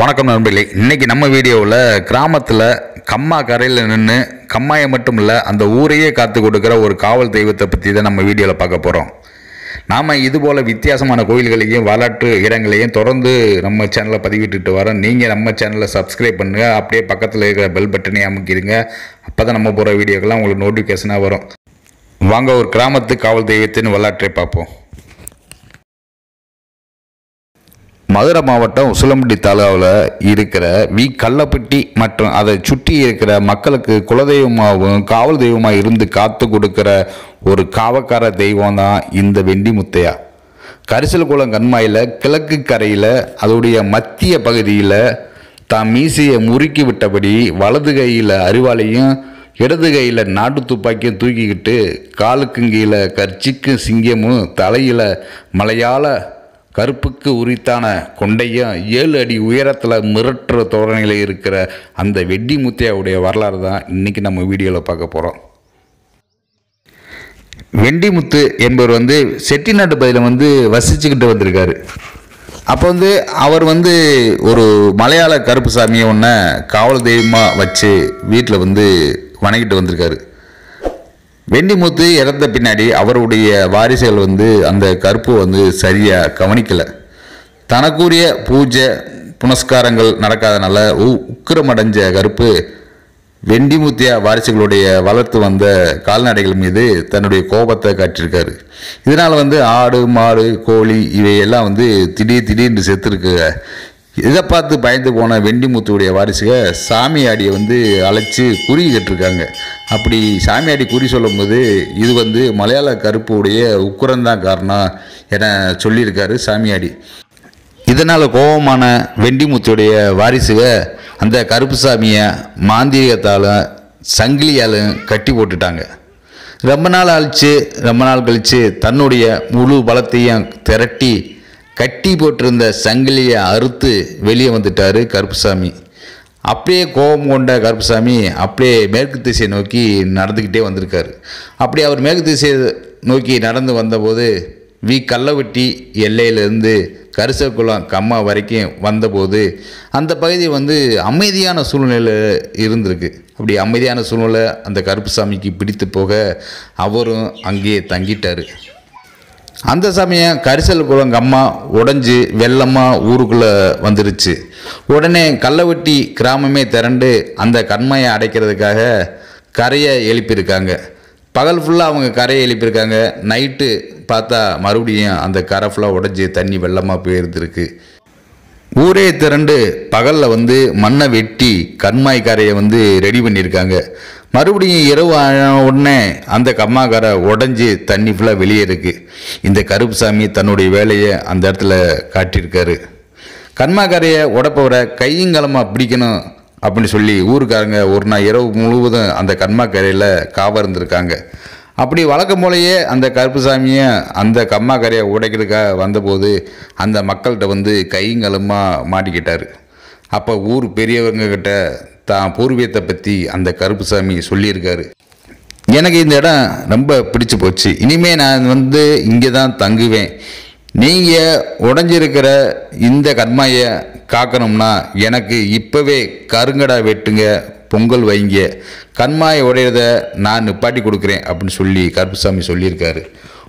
வணக்கம் நண்பர்களே. இன்றைக்கி நம்ம வீடியோவில் கிராமத்தில் கம்மா கரையில் நின்று கம்மாயை மட்டும் இல்லை அந்த ஊரையே காத்து கொடுக்குற ஒரு காவல் தெய்வத்தை பற்றி தான் நம்ம வீடியோவில் பார்க்க போகிறோம் நாம் இதுபோல் வித்தியாசமான கோயில்களையும் வரலாற்று இடங்களையும் தொடர்ந்து நம்ம சேனலை பதிவிட்டுட்டு வரோம். நீங்கள் நம்ம சேனலை சப்ஸ்கிரைப் பண்ணுங்கள் அப்படியே பக்கத்தில் இருக்கிற பெல் பட்டனை அமைக்கிடுங்க. அப்போ தான் நம்ம போகிற வீடியோக்கெல்லாம் உங்களுக்கு நோட்டிஃபிகேஷனாக வரும். வாங்க ஒரு கிராமத்து காவல் தெய்வத்தின் வரலாற்றை பார்ப்போம். மதுரை மாவட்டம் உசிலம்பட்டி தாலுகாவில் இருக்கிற வி. கள்ளப்பட்டி மற்றும் அதை சுற்றி இருக்கிற மக்களுக்கு குலதெய்வமாகவும் காவல் தெய்வமாக இருந்து காத்து கொடுக்கிற ஒரு காவக்கார தெய்வம் தான் இந்த வெண்டி முத்தையா. கரிசல் குளம் கண்மாயில் கிழக்கு கரையில் அதோடைய மத்திய பகுதியில் தான் மீசையை முறுக்கி விட்டபடி வலது கையில் அறிவாளையும் இடது கையில் நாட்டு துப்பாக்கியும் தூக்கிக்கிட்டு காலுக்கும் கீழே கர்ச்சிக்கும் சிங்கமும் தலையில் மலையாள கருப்புக்கு உரித்தான கொண்டையும் ஏழு அடி உயரத்தில் மிரட்டுற தோரணையில் இருக்கிற அந்த வெட்டி முத்தையாவுடைய வரலாறு தான் இன்றைக்கி நம்ம வீடியோவில் பார்க்க போகிறோம் வெண்டிமுத்து என்பவர் வந்து செட்டிநாட்டு பகுதியில் வந்து வசிச்சுக்கிட்டு வந்திருக்காரு. அப்போ வந்து அவர் வந்து ஒரு மலையாள கருப்பு சாமியை ஒன்றை காவல் தெய்வமாக வச்சு வீட்டில் வந்து வணங்கிட்டு வந்திருக்காரு. வெண்டிமுத்து இறந்த பின்னாடி அவருடைய வாரிசுகள் வந்து அந்த கருப்பு வந்து சரியாக கவனிக்கலை. தனக்குரிய பூஜை புனஸ்காரங்கள் நடக்காதனால உ- உக்கிரமடைஞ்ச கருப்பு வெண்டிமுத்தியா வாரிசுகளுடைய வளர்த்து வந்த கால்நடைகள் மீது தன்னுடைய கோபத்தை காட்டியிருக்காரு. இதனால் வந்து ஆடு மாடு கோழி இவையெல்லாம் வந்து திடீர் திடீர்னு செத்துருக்கு இதை பார்த்து பயந்து போன வெண்டிமுத்துடைய வாரிசுக சாமியாடியை வந்து அழைச்சி குறி கட்டிருக்காங்க. அப்படி சாமியாடி குறி சொல்லும்போது இது வந்து மலையாள கருப்புடைய உக்குரம்தான் காரணம் என சொல்லியிருக்காரு சாமியாடி இதனால் கோபமான வெண்டிமுத்துடைய வாரிசுக அந்த கருப்பு சாமியை மாந்திரிகத்தாலும் சங்கிலியாலும் கட்டி போட்டுட்டாங்க. ரொம்ப நாள் அழித்து ரொம்ப நாள் கழித்து தன்னுடைய முழு பலத்தையும் திரட்டி கட்டி போட்டிருந்த சங்கிலியை அறுத்து வெளியே வந்துட்டார் கருப்புசாமி. அப்படியே கோபம் கொண்ட கருப்புசாமி அப்படியே மேற்கு திசையை நோக்கி நடந்துக்கிட்டே வந்திருக்காரு. அப்படி அவர் மேற்கு திசையை நோக்கி நடந்து வந்தபோது வி. கள்ளவெட்டி எல்லையிலிருந்து கரிசக்குளம் கம்மா வரைக்கும் வந்தபோது அந்த பகுதி வந்து அமைதியான சூழ்நிலை இருந்திருக்கு. அப்படி அமைதியான சூழ்நிலை அந்த கருப்புசாமிக்கு பிடித்து போக அவரும் அங்கேயே தங்கிட்டார். அந்த சமயம் கரிசல் குளம் கம்மா உடஞ்சி வெள்ளமாக ஊருக்குள்ளே வந்துருச்சு. உடனே கள்ளவட்டி கிராமமே திரண்டு அந்த கண்மையை அடைக்கிறதுக்காக கரையை எழுப்பியிருக்காங்க. பகல் ஃபுல்லாக அவங்க கரையை எழுப்பியிருக்காங்க. நைட்டு பார்த்தா மறுபடியும் அந்த கரை ஃபுல்லாக உடஞ்சி தண்ணி வெள்ளமாக போயிருந்துருக்கு. ஊரே திரண்டு பகலில் வந்து மண்ணை வெட்டி கண்மாய் கரையை வந்து ரெடி பண்ணியிருக்காங்க. மறுபடியும் இரவு ஆன உடனே அந்த கம்மாக்காரை உடஞ்சி தண்ணி ஃபுல்லாக வெளியே இருக்கு. இந்த கருப்புசாமி தன்னுடைய வேலையை அந்த இடத்துல காட்டியிருக்காரு. கண்மாக்காரையை உடப்பவரை கையங்கலமாக பிடிக்கணும் அப்படின்னு சொல்லி ஊருக்காரங்க ஒரு நாள் இரவு முழுவதும் அந்த கண்மாக்கரையில் காவருந்திருக்காங்க அப்படி வழக்கம் போலயே அந்த கருப்புசாமியை அந்த கம்மாக்கரையை உடைக்கிறதுக்காக வந்தபோது அந்த மக்கள்கிட்ட வந்து கையங்கலமாக மாட்டிக்கிட்டார். அப்போ ஊர் பெரியவங்க கிட்ட தான் பூர்வீகத்தை பற்றி அந்த கருப்புசாமி சொல்லியிருக்காரு. எனக்கு இந்த இடம் ரொம்ப பிடிச்சு போச்சு. இனிமே நான் வந்து இங்கே தான் தங்குவேன். நீங்கள் உடஞ்சிருக்கிற இந்த கண்மாயை காக்கணும்னா எனக்கு இப்போவே கருங்கடா வெட்டுங்க பொங்கல் வைங்க. கண்மாயை உடையிறத நான் நிப்பாட்டி கொடுக்குறேன் அப்படின்னு சொல்லி கருப்புசாமி சொல்லியிருக்காரு.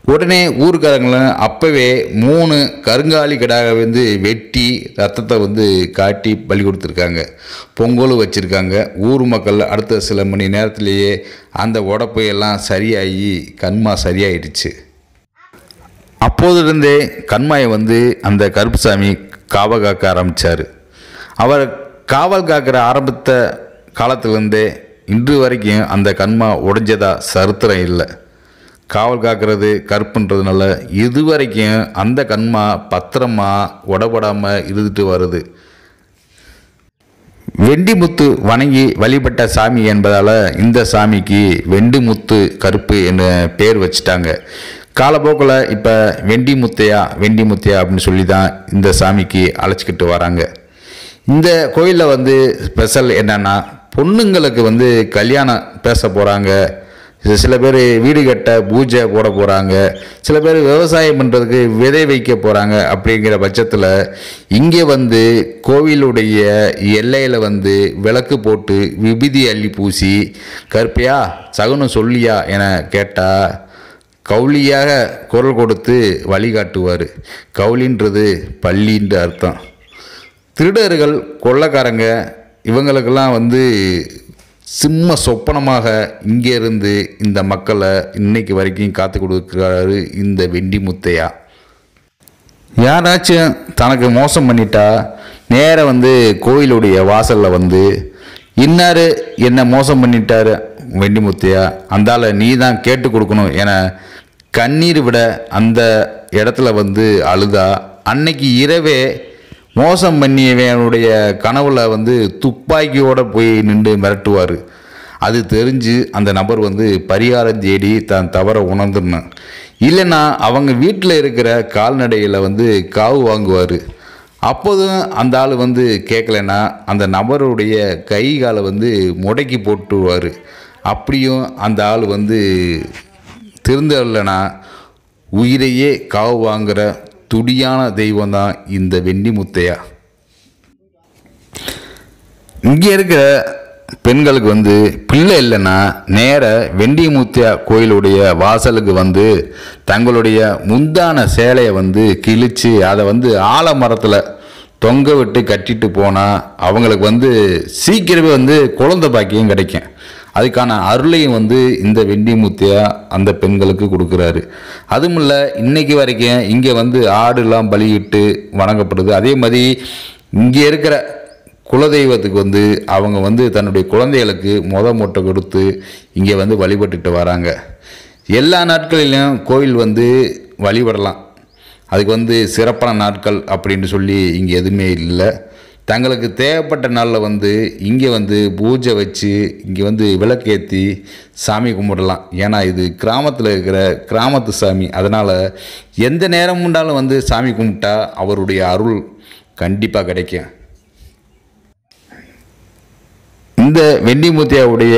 உடனே ஊருக்காரங்களும் அப்போவே மூணு கருங்காலி கிடாக வந்து வெட்டி ரத்தத்தை வந்து காட்டி பலி கொடுத்துருக்காங்க. பொங்கலும் வச்சுருக்காங்க. ஊர் மக்கள் அடுத்த சில மணி நேரத்திலேயே அந்த உடப்பையெல்லாம் சரியாகி கண்மா சரியாயிடுச்சு. அப்போதிருந்தே கண்மாயை வந்து அந்த கருப்புசாமி காவல் காக்க ஆரம்பித்தார் அவர் காவல் காக்கிற ஆரம்பித்த காலத்திலேருந்தே இன்று வரைக்கும் அந்த கண்மா உடைஞ்சதா சரித்திரம் இல்லை. காவல் காக்கிறது கருப்புன்றதுனால இது வரைக்கும் அந்த கண்மா பத்திரமா உடப்படாமல் இருந்துட்டு வருது. வெண்டிமுத்து வணங்கி வழிபட்ட சாமி என்பதால் இந்த சாமிக்கு வெண்டிமுத்து கருப்பு என்ற பேர் வச்சுட்டாங்க. காலப்போக்கில் இப்போ வெண்டிமுத்தையா வெண்டிமுத்தையா அப்படின்னு சொல்லி தான் இந்த சாமிக்கு அழைச்சிக்கிட்டு வராங்க. இந்த கோயிலில் வந்து ஸ்பெஷல் என்னென்னா பொண்ணுங்களுக்கு வந்து கல்யாணம் பேச போகிறாங்க இது சில பேர் வீடு கட்ட பூஜை போட போகிறாங்க சில பேர் விவசாயம் பண்ணுறதுக்கு விதை வைக்க போகிறாங்க அப்படிங்கிற பட்சத்தில் இங்கே வந்து கோவிலுடைய எல்லையில் வந்து விளக்கு போட்டு விபூதி அள்ளி பூசி கற்பையா சகுனம் சொல்லியா? என கேட்டால் கவுளியாக குரல் கொடுத்து வழிகாட்டுவார். கவுளின்றது பள்ளின்ற அர்த்தம். திருடர்கள் கொள்ளக்காரங்க இவங்களுக்கெல்லாம் வந்து சிம்ம சொப்பனமாக இங்கே இருந்து இந்த மக்களை இன்னைக்கு வரைக்கும் காத்து கொடுக்குறாரு இந்த வெண்டி முத்தையா. யாராச்சும் தனக்கு மோசம் பண்ணிட்டா நேராக வந்து கோயிலுடைய வாசலில் வந்து இன்னார் என்ன மோசம் பண்ணிட்டார் வெண்டி முத்தையா அந்தால நீ தான் கேட்டு கொடுக்கணும் என கண்ணீர் விட அந்த இடத்துல வந்து அழுதா அன்னைக்கு இரவே மோசம் பண்ணியவனுடைய கனவுல வந்து துப்பாக்கியோட போய் நின்று மிரட்டுவார். அது தெரிஞ்சு அந்த நபர் வந்து பரிகாரம் தேடி தான் தவற உணர்ந்துடணும் இல்லைன்னா அவங்க வீட்டில் இருக்கிற கால்நடையில் வந்து காவு வாங்குவார். அப்போதும் அந்த ஆள் வந்து கேட்கலன்னா அந்த நபருடைய கை காலை வந்து முடக்கி போட்டுருவார். அப்படியும் அந்த ஆள் வந்து திருந்தலைன்னா உயிரையே காவு வாங்குகிற துடியான தெய்வம் தான் இந்த வெண்ணி முத்தையா. இங்கே இருக்கிற பெண்களுக்கு வந்து பிள்ளை இல்லைன்னா நேர வெண்டி முத்தியா கோயிலுடைய வாசலுக்கு வந்து தங்களுடைய முந்தான சேலையை வந்து கிழித்து அதை வந்து ஆலமரத்தில் தொங்க விட்டு கட்டிட்டு போனால் அவங்களுக்கு வந்து சீக்கிரமே வந்து குழந்தை பாக்கியம் கிடைக்கும். அதுக்கான அருளையும் வந்து இந்த வெண்டி முத்தியா அந்த பெண்களுக்கு கொடுக்குறாரு. அதுவும் இல்லை இன்றைக்கு வரைக்கும் இங்கே வந்து ஆடுலாம் பலியிட்டு வணங்கப்படுது. அதே மாதிரி இங்கே இருக்கிற குலதெய்வத்துக்கு வந்து அவங்க வந்து தன்னுடைய குழந்தைகளுக்கு முத மூட்டை கொடுத்து இங்கே வந்து வழிபட்டுட்டு வராங்க. எல்லா நாட்களிலும் கோயில் வந்து வழிபடலாம். அதுக்கு வந்து சிறப்பான நாட்கள் அப்படின்னு சொல்லி இங்கே எதுவுமே இல்லை. தங்களுக்கு தேவைப்பட்ட நாளில் வந்து இங்கே வந்து பூஜை வச்சு இங்கே வந்து விளக்கேற்றி சாமி கும்பிடலாம். ஏன்னா இது கிராமத்தில் இருக்கிற கிராமத்து சாமி. அதனால் எந்த நேரம் உண்டாலும் வந்து சாமி கும்பிட்டா அவருடைய அருள் கண்டிப்பாக கிடைக்கும். இந்த வெண்டிமுத்தியாவுடைய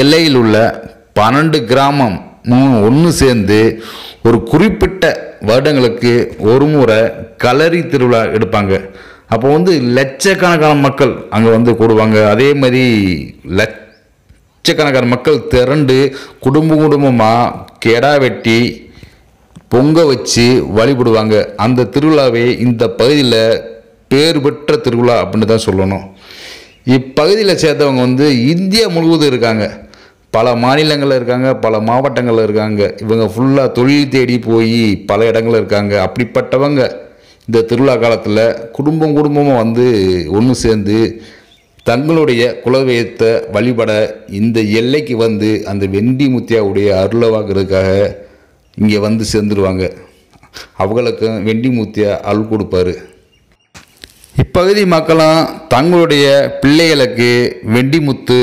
எல்லையில் உள்ள பன்னெண்டு கிராமம் ஒன்று சேர்ந்து ஒரு குறிப்பிட்ட வருடங்களுக்கு ஒரு முறை களரி திருவிழா எடுப்பாங்க. அப்போ வந்து லட்சக்கணக்கான மக்கள் அங்கே வந்து கூடுவாங்க. அதே மாதிரி லட்சக்கணக்கான மக்கள் திரண்டு குடும்ப குடும்பமாக கெடா வெட்டி பொங்க வச்சு வழிபடுவாங்க. அந்த திருவிழாவே இந்த பகுதியில் பேர் பெற்ற திருவிழா அப்படின்னு தான் சொல்லணும். இப்பகுதியில் சேர்ந்தவங்க வந்து இந்தியா முழுவதும் இருக்காங்க. பல மாநிலங்களில் இருக்காங்க பல மாவட்டங்களில் இருக்காங்க. இவங்க ஃபுல்லாக தொழில் தேடி போய் பல இடங்களில் இருக்காங்க. அப்படிப்பட்டவங்க. இந்த திருவிழா காலத்தில் குடும்பம் குடும்பமாக வந்து ஒன்று சேர்ந்து தங்களுடைய குலதெய்வத்தை வழிபட இந்த எல்லைக்கு வந்து அந்த வெண்டி முத்தியாவுடைய அருளை வாங்குறதுக்காக இங்கே வந்து சேர்ந்துருவாங்க. அவங்களுக்கும் வெண்டி முத்தியா அருள் கொடுப்பாரு. இப்பகுதி மக்களும் தங்களுடைய பிள்ளைகளுக்கு வெண்டிமுத்து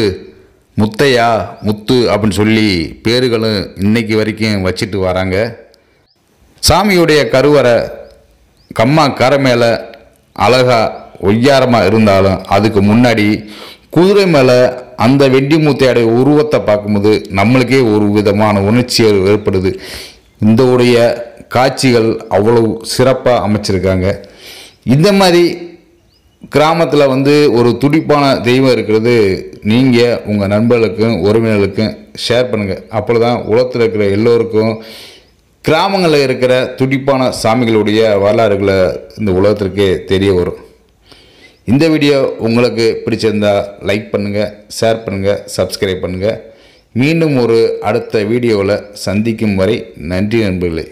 முத்தையா முத்து அப்படின்னு சொல்லி பேர்களும் இன்னைக்கு வரைக்கும் வச்சுட்டு வராங்க. சாமியுடைய கருவறை கம்மா கரை மேலே அழகா ஒய்யாரமாக இருந்தாலும் அதுக்கு முன்னாடி குதிரை மேலே அந்த வெட்டி மூத்தையோடைய உருவத்தை பார்க்கும்போது நம்மளுக்கே ஒரு விதமான உணர்ச்சி ஏற்படுது. இந்த உடைய காட்சிகள் அவ்வளவு சிறப்பாக அமைச்சிருக்காங்க. இந்த மாதிரி கிராமத்தில் வந்து ஒரு துடிப்பான தெய்வம் இருக்கிறது நீங்கள் உங்கள் நண்பர்களுக்கும் உறவினர்களுக்கும் ஷேர் பண்ணுங்கள் அப்போ தான் உலகத்தில் இருக்கிற எல்லோருக்கும் கிராமங்களில் இருக்கிற துடிப்பான சாமிகளுடைய வரலாறுகளை இந்த உலகத்திற்கே தெரிய வரும். இந்த வீடியோ உங்களுக்கு பிடிச்சிருந்தா லைக் பண்ணுங்கள் ஷேர் பண்ணுங்கள் சப்ஸ்கிரைப் பண்ணுங்கள் மீண்டும் ஒரு அடுத்த வீடியோவில் சந்திக்கும் வரை நன்றி நண்பர்களே.